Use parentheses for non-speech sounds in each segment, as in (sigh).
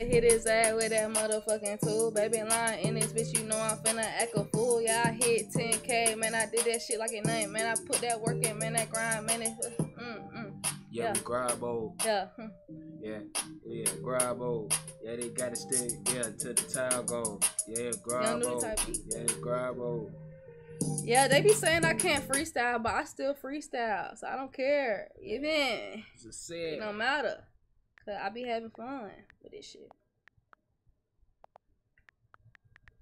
Hit his ass with that motherfucking tool. Baby line in this bitch, you know I'm finna act a fool. Yeah, I hit 10K, man. I did that shit like it nothing, man. I put that work in, man. That grind, man. It, mm, mm. Yeah, Yeah. grab old. Yeah. hmm. Yeah, yeah, grab old. Yeah, they gotta stay, yeah, to the town go. Yeah, grab old. Yeah, grab old. Yeah, they be saying I can't freestyle, but I still freestyle, so I don't care. Even it don't matter, cause I be having fun with this shit.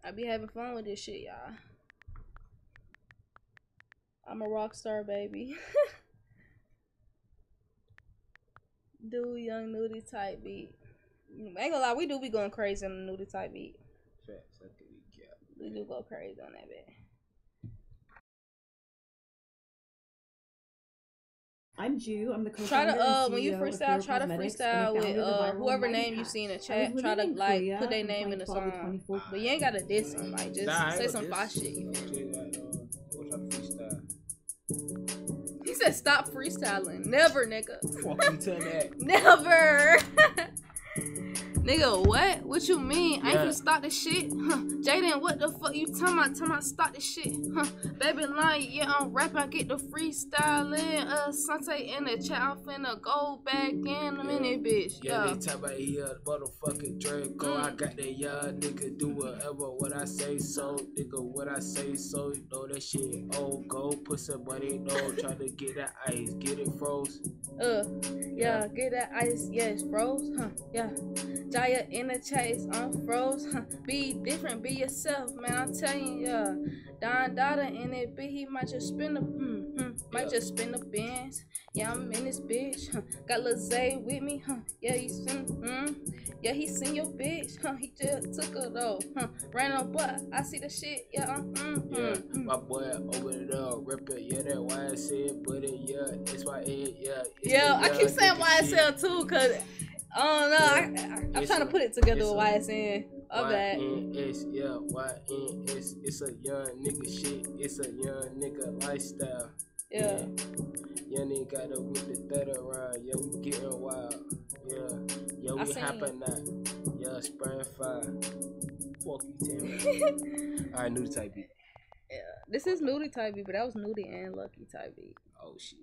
I be having fun with this shit, y'all. I'm a rock star, baby. (laughs) do young Nudy type beat. Ain't gonna lie, we do be going crazy on the Nudy type beat. Facts, that's what we. We do go crazy on that bit. I'm Jew. I'm the co Try to uh when you freestyle, try to freestyle with uh whoever name you see in the chat. Try to like put their name in the song, but you ain't gotta diss them. Like just Nah, say some diss. shit. You feel me? Shit, like, uh, what's our freestyle? He said stop freestyling. Never, nigga. Fuck you to that. Never. Nigga, what? What you mean? I ain't Yeah. gonna stop this shit. Huh. Jaden, what the fuck you talking about? Talking about stop this shit. Huh. Baby line, yeah, I'm rapping. I get the freestyle freestyling. Uh, Sante in the chat. I'm finna go back in a minute, bitch. Yeah, Yeah. they talk about yeah, motherfucking Draco. I Mm. got that young nigga do whatever what I say so, nigga what I say so. You know that shit. Oh, go put some money. No, try to get that ice, get it froze. Uh, yeah, get that ice, yes, froze, huh, yeah. Jaya in the chase, I'm froze, huh. Be different, be yourself, man, I'm telling you, yeah. Don Dada in it, but he might just spin the, mm, mm, might Yeah. just spin the bins. Yeah, I'm in this bitch, huh. Got Lil Zay with me, huh. Yeah, he seen, mm, yeah, he seen your bitch, huh. He just took her though, huh. Ran up, but I see the shit, yeah, um, mm, Yeah, mm, mm. my boy over it up, rip it. Yeah, that said, but it, yeah, it's why it, yeah. It's Yeah, I keep saying. YSL too, cause I don't know. I, I, I'm trying to put it together with YSN. YNS, yeah, YNS. It's a young nigga shit. It's a young nigga lifestyle. Yeah. Young nigga got to whip the third around. Yeah, we getting wild. Yeah, yeah, we hopping that. Yeah, spraying fire. Fuck you, Tim. (laughs) Alright, new type beat. Yeah. This is Nudy type beat, but that was Nudy and Lucky type beat. Oh shit.